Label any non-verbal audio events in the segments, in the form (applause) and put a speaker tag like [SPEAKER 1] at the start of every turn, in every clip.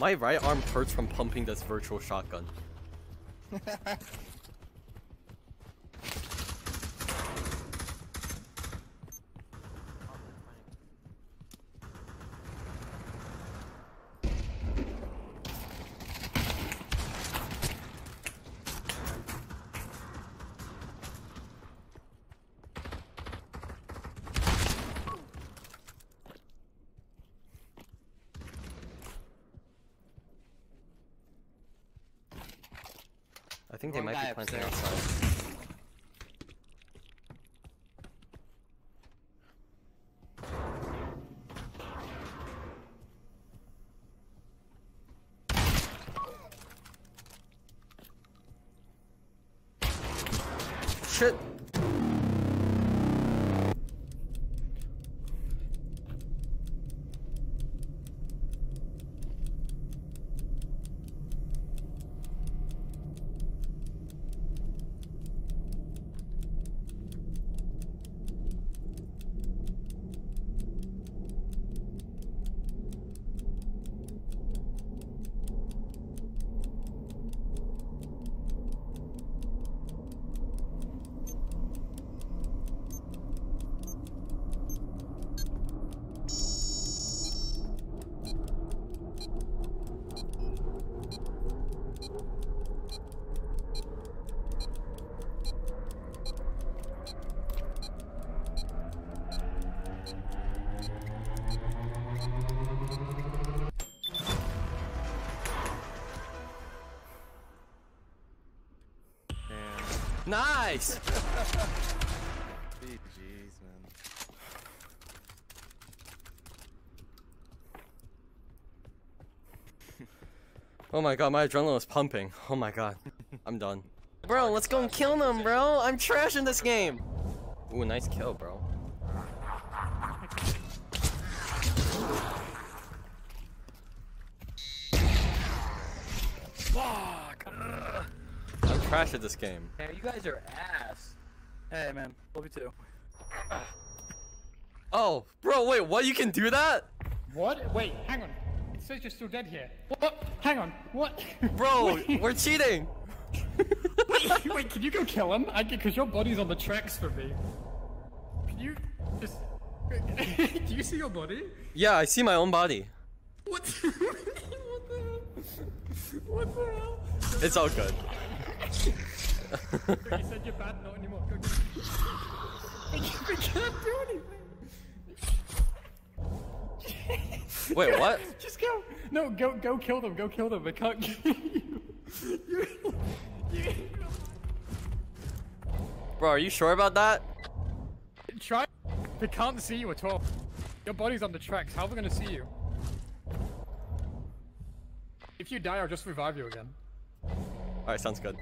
[SPEAKER 1] My right arm hurts from pumping this virtual shotgun. (laughs) think they might be planting
[SPEAKER 2] upstairs.
[SPEAKER 1] outside. Shit! Nice!
[SPEAKER 3] Jeez, man. (laughs)
[SPEAKER 1] Oh my god, my adrenaline is pumping. Oh my god. I'm done. Bro, let's go and kill them, bro! I'm trash in this game! Ooh, nice kill, bro.
[SPEAKER 4] Fuck! Ugh.
[SPEAKER 1] I'm trash at this game.
[SPEAKER 4] Yeah, you guys are ass. Hey, man. Love you too.
[SPEAKER 1] Oh, bro, wait, what? You can do that?
[SPEAKER 5] What? Wait, hang on. It says you're still dead here. What? Hang on. What? (laughs)
[SPEAKER 1] Bro, we're cheating!
[SPEAKER 5] wait, (laughs) wait, can you go kill him? I because your body's on the tracks for me. Can you just? (laughs) Do you see your body?
[SPEAKER 1] Yeah, I see my own body.
[SPEAKER 5] What? what the hell? What the hell?
[SPEAKER 1] It's all good.
[SPEAKER 5] You said you're bad, not anymore. Go get I can't- I can't do anything.
[SPEAKER 1] Wait, (laughs) what?
[SPEAKER 5] Just go. No, go, go kill them. Go kill them. I can't kill you. you, you
[SPEAKER 1] Bro, are you sure about that?
[SPEAKER 5] try. They can't see you at all. Your body's on the tracks. How are we gonna see you? If you die, I'll just revive you again.
[SPEAKER 1] Alright, sounds good.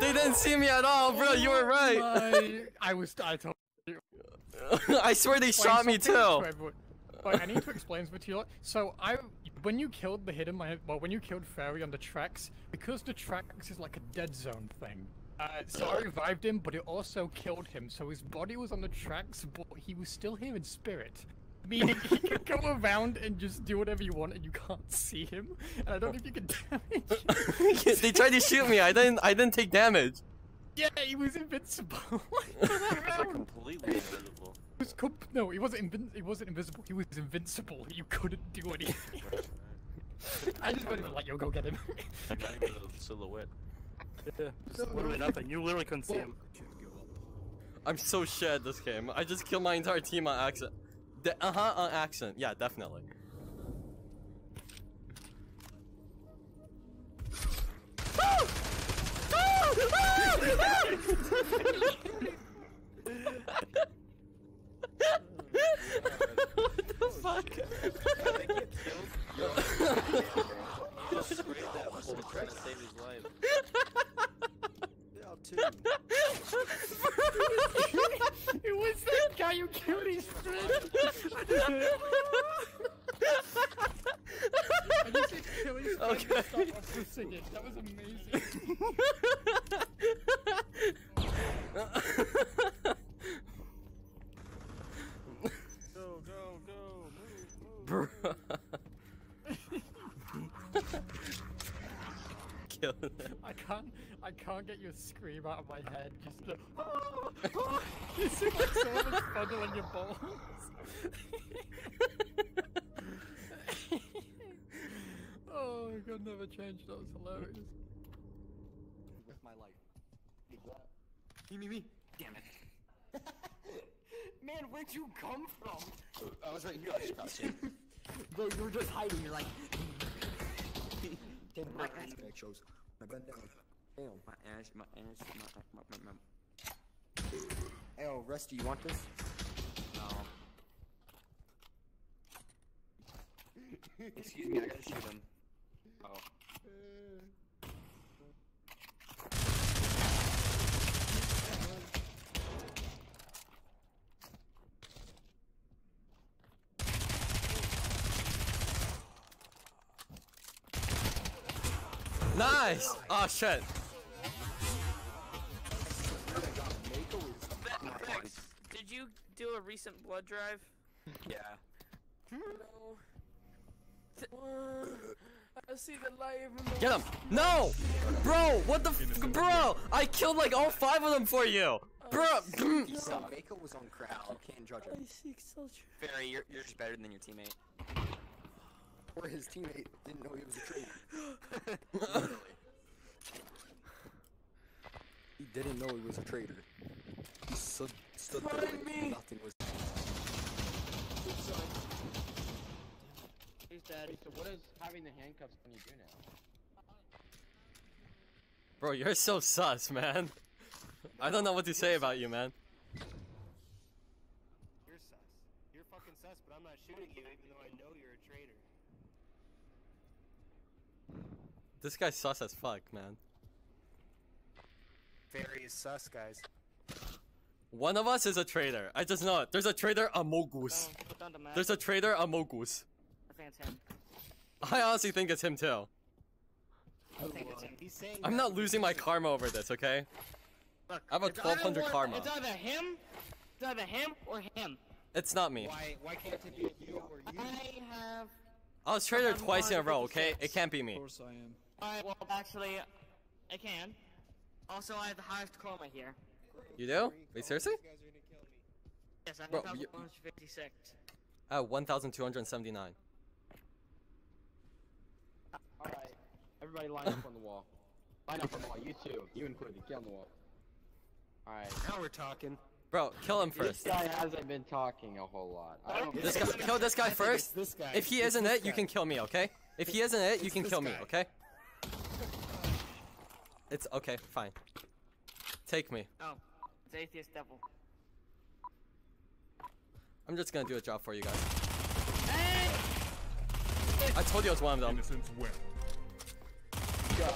[SPEAKER 1] They didn't see me at all, bro. You were right.
[SPEAKER 5] I was. I told you. (laughs)
[SPEAKER 1] I swear they shot me too.
[SPEAKER 5] Wait, I need to explain something to you. So I, when you killed the hidden, my well, when you killed Fairy on the tracks, because the tracks is like a dead zone thing. Uh, so I revived him, but it also killed him. So his body was on the tracks, but he was still here in spirit. Meaning he could go around and just do whatever you want, and you can't see him. And I don't know if you can damage. him. (laughs)
[SPEAKER 1] they tried to shoot me. I didn't. I didn't take damage.
[SPEAKER 5] yeah, he was invincible. for that
[SPEAKER 3] It's like completely invisible.
[SPEAKER 5] He was comp- no, he wasn't invin- he wasn't invisible. He was invincible. You couldn't do (laughs) anything. I just wanted to let yo, go get him.
[SPEAKER 3] Not even a silhouette.
[SPEAKER 4] Yeah, just literally nothing. You literally couldn't see him.
[SPEAKER 1] I'm so shit at this game. I just killed my entire team on accident. Uh huh, on accident. Yeah, definitely. what the fuck?
[SPEAKER 3] Just sprayed that fool trying to save his life.
[SPEAKER 5] it was that guy who killed his friend. I just said kill
[SPEAKER 1] Okay.
[SPEAKER 5] Stop us from singing. That was amazing.
[SPEAKER 4] Go, go, go.
[SPEAKER 1] Bruh. Kill them.
[SPEAKER 5] I can't, I can't get your scream out of my head. Just the, ah, ah. you seem like someone was fondling your balls. (laughs) oh, I could never change. That was hilarious.
[SPEAKER 3] With my life. Me, me, me. Damn it. (laughs)
[SPEAKER 2] Man, where'd you come from?
[SPEAKER 3] I was right here. I just crossed.
[SPEAKER 2] Bro, (laughs) you were just hiding. You're like, (laughs)
[SPEAKER 3] Damn, my ass crack shows. My bend down. Damn.
[SPEAKER 2] my ass, my ass, my, my, my, my.
[SPEAKER 3] Ew, Rusty, you want this?
[SPEAKER 2] No. Excuse me, I gotta shoot him. Oh.
[SPEAKER 1] Nice! Oh shit.
[SPEAKER 6] Did you do a recent blood drive? (laughs)
[SPEAKER 2] Yeah.
[SPEAKER 6] No. Th- I see the light from the
[SPEAKER 1] Get him! No! Bro, what the f- Bro! I killed like all five of them for you! Bro!
[SPEAKER 3] Oh, (laughs) he Mako was on crack. You can't judge him.
[SPEAKER 6] see soldier.
[SPEAKER 2] Barry, you're, you're just better than your teammate.
[SPEAKER 3] Or his teammate didn't know he was a traitor. (laughs) he didn't know he was a traitor. He stood, stood there like nothing was.
[SPEAKER 6] He's dead.
[SPEAKER 7] So what does having the handcuffs when you do now?
[SPEAKER 1] Bro, you're so sus, man. I don't know what to say about you, man.
[SPEAKER 7] You're sus. You're fucking sus, but I'm not shooting you even though I know you're a traitor.
[SPEAKER 1] This guy's sus as fuck, man.
[SPEAKER 7] Very is sus, guys.
[SPEAKER 1] One of us is a traitor. I just know it. There's a traitor Amogus.
[SPEAKER 6] Put down the map.
[SPEAKER 1] There's a traitor Amogus.
[SPEAKER 6] I think it's him.
[SPEAKER 1] I honestly think it's him too.
[SPEAKER 6] I think it's him.
[SPEAKER 7] He's saying
[SPEAKER 1] I'm not losing my karma over this, okay?
[SPEAKER 6] Look,
[SPEAKER 1] I have a
[SPEAKER 6] it's either
[SPEAKER 1] 1200
[SPEAKER 6] one-
[SPEAKER 1] karma.
[SPEAKER 6] It's either him, it's either him or him.
[SPEAKER 1] It's not me.
[SPEAKER 7] Why why can't it be you or you?
[SPEAKER 6] I have.
[SPEAKER 1] I was traitor
[SPEAKER 6] I'm
[SPEAKER 1] twice in a row, okay?
[SPEAKER 6] 156.
[SPEAKER 1] It can't be me.
[SPEAKER 4] Of course I am.
[SPEAKER 6] Alright, well, actually, I can. Also, I have the highest karma here.
[SPEAKER 1] You do? Wait, seriously?
[SPEAKER 7] You guys are gonna kill me.
[SPEAKER 6] Yes, I'm
[SPEAKER 1] Bro, you-
[SPEAKER 6] 156.
[SPEAKER 1] Uh, 1,279.
[SPEAKER 7] Alright. Everybody line up on the wall. Line up on the wall. You too. You included. Get on the wall. Alright.
[SPEAKER 3] Now we're talking.
[SPEAKER 1] Bro, kill him first.
[SPEAKER 7] This guy hasn't been talking a whole lot. I don't
[SPEAKER 1] This guy, kill this guy first.
[SPEAKER 3] this guy.
[SPEAKER 1] If he
[SPEAKER 3] It's
[SPEAKER 1] isn't
[SPEAKER 3] this
[SPEAKER 1] it, you can kill me, okay? If he isn't it, you can
[SPEAKER 3] this
[SPEAKER 1] kill me, okay? It's okay, fine. Take me.
[SPEAKER 6] Oh, it's Atheist Devil.
[SPEAKER 1] I'm just gonna do a job for you guys. I told you I was one of them.
[SPEAKER 8] Innocence well.
[SPEAKER 3] God.